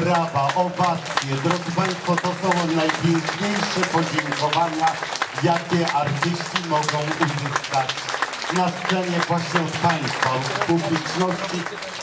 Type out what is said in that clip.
brawa, owacje, drodzy Państwo, to są najpiękniejsze podziękowania, jakie artyści mogą uzyskać na scenie właśnie od Państwa, od publiczności.